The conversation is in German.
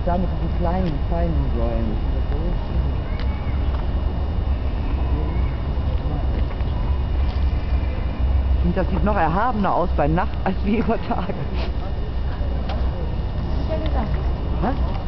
auch da mit diesen kleinen, feinen Säulen. Und das sieht noch erhabener aus bei Nacht als wie über Tage. Ja, gesagt. Was?